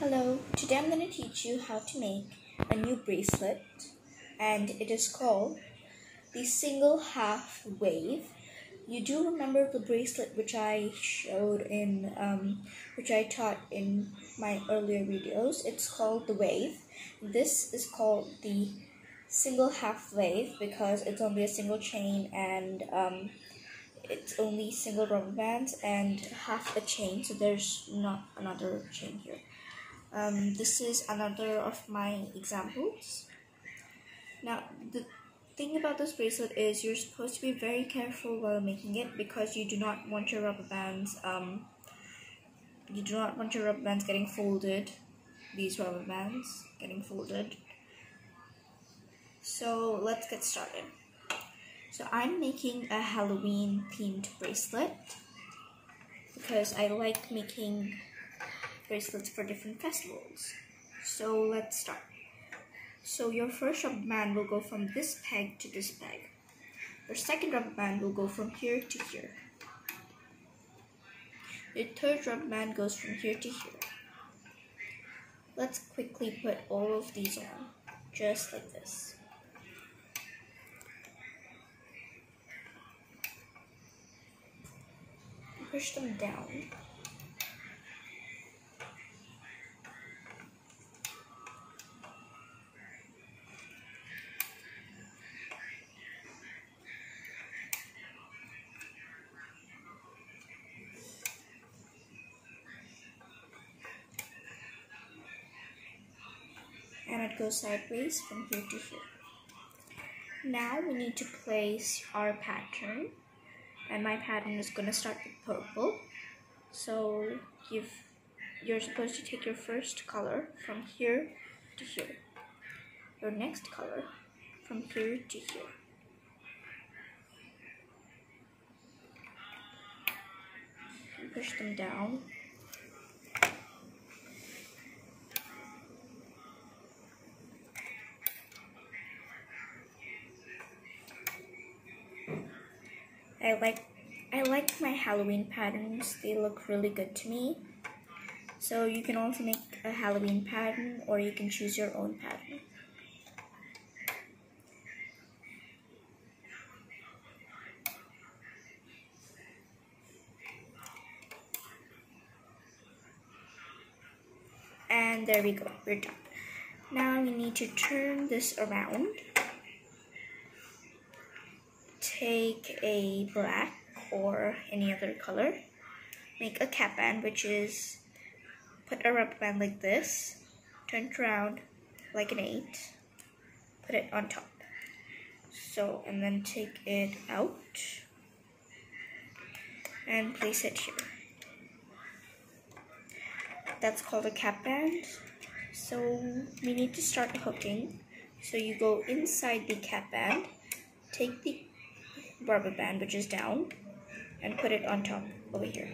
Hello, today I'm going to teach you how to make a new bracelet and it is called the single half wave. You do remember the bracelet which I showed in, um, which I taught in my earlier videos. It's called the wave. This is called the single half wave because it's only a single chain and um, it's only single rubber bands and half a chain so there's not another chain here um, this is another of my examples. Now the thing about this bracelet is you're supposed to be very careful while making it because you do not want your rubber bands um, you do not want your rubber bands getting folded. These rubber bands getting folded. So let's get started. So I'm making a Halloween themed bracelet because I like making bracelets for different festivals. So let's start. So your first rubber band will go from this peg to this peg. Your second rubber band will go from here to here. Your third rubber band goes from here to here. Let's quickly put all of these on, just like this. push them down. It goes sideways from here to here. Now we need to place our pattern. And my pattern is going to start with purple. So you've you're supposed to take your first color from here to here. Your next color from here to here. Push them down I like I like my Halloween patterns. They look really good to me. So you can also make a Halloween pattern or you can choose your own pattern. And there we go, we're done. Now we need to turn this around take a black or any other color, make a cap band, which is put a rubber band like this, turn it around like an 8, put it on top. So, and then take it out and place it here. That's called a cap band. So we need to start hooking. So you go inside the cap band, take the rubber band which is down and put it on top over here.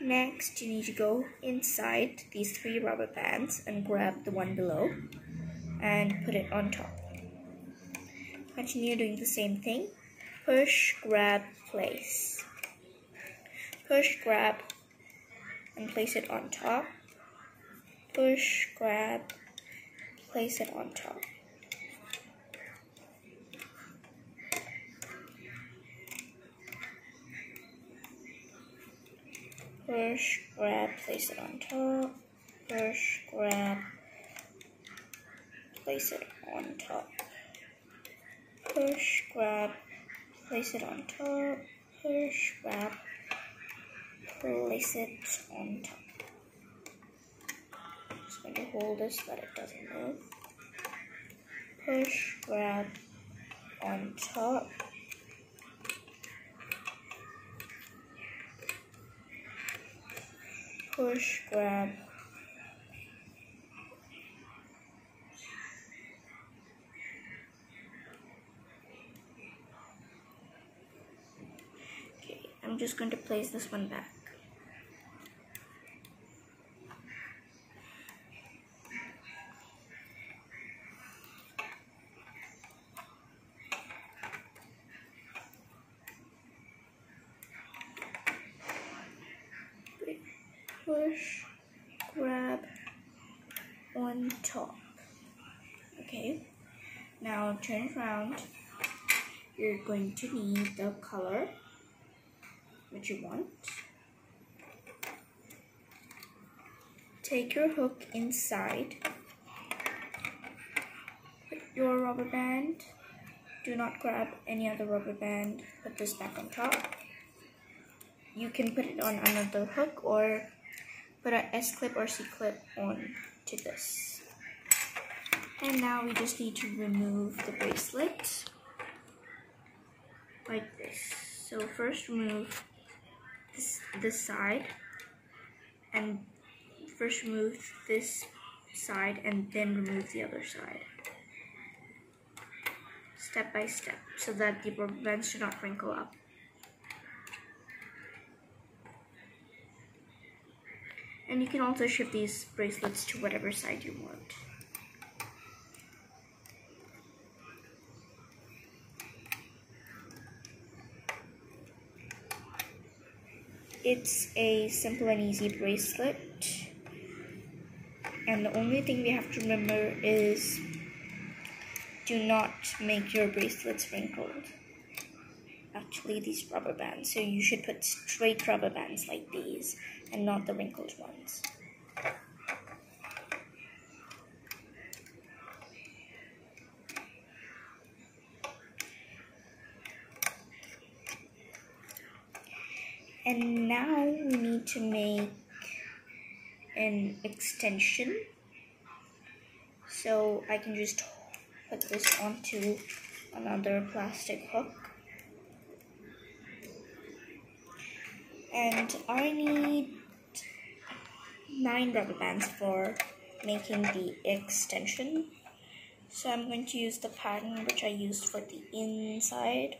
Next, you need to go inside these three rubber bands and grab the one below and put it on top. Continue doing the same thing. Push, grab, place. Push, grab, and place it on top. Push, grab, place it on top. Push, grab, place it on top, push, grab, place it on top, push, grab, place it on top, push, grab, place it on top. Just going to hold this so that it doesn't move. Push, grab, on top, push, grab. Okay, I'm just going to place this one back. Push, grab, on top. Okay, now turn around. You're going to need the color which you want. Take your hook inside. Put your rubber band. Do not grab any other rubber band. Put this back on top. You can put it on another hook or put a S-clip or C-clip on to this. And now we just need to remove the bracelet like this. So first remove this, this side and first remove this side and then remove the other side. Step by step so that the rubber bands not wrinkle up. And you can also shift these bracelets to whatever side you want. It's a simple and easy bracelet. And the only thing we have to remember is do not make your bracelets wrinkled. Actually, these rubber bands. So you should put straight rubber bands like these and not the wrinkled ones. and now we need to make an extension so I can just put this onto another plastic hook and I need nine rubber bands for making the extension. So I'm going to use the pattern which I used for the inside.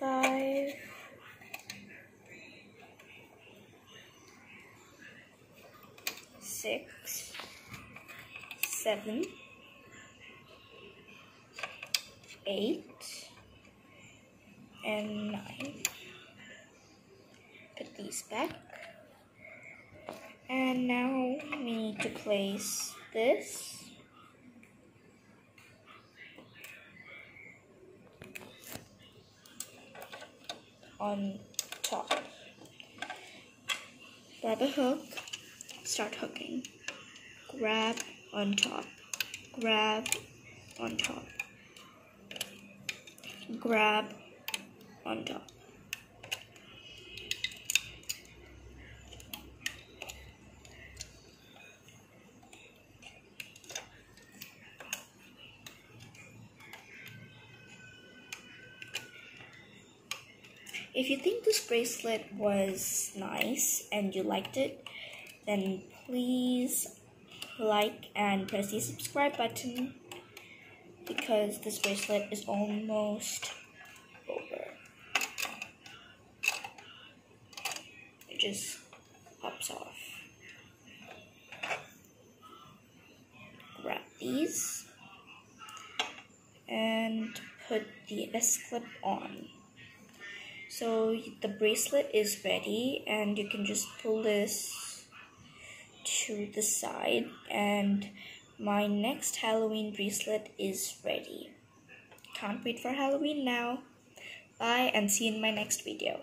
Five, six, seven, eight, and nine. Put these back. And now we need to place this on top. Grab a hook, start hooking. Grab on top, grab on top, grab on top. If you think this bracelet was nice and you liked it, then please like and press the subscribe button because this bracelet is almost over. It just pops off. Grab these and put the S-clip on. So the bracelet is ready and you can just pull this to the side and my next Halloween bracelet is ready. Can't wait for Halloween now. Bye and see you in my next video.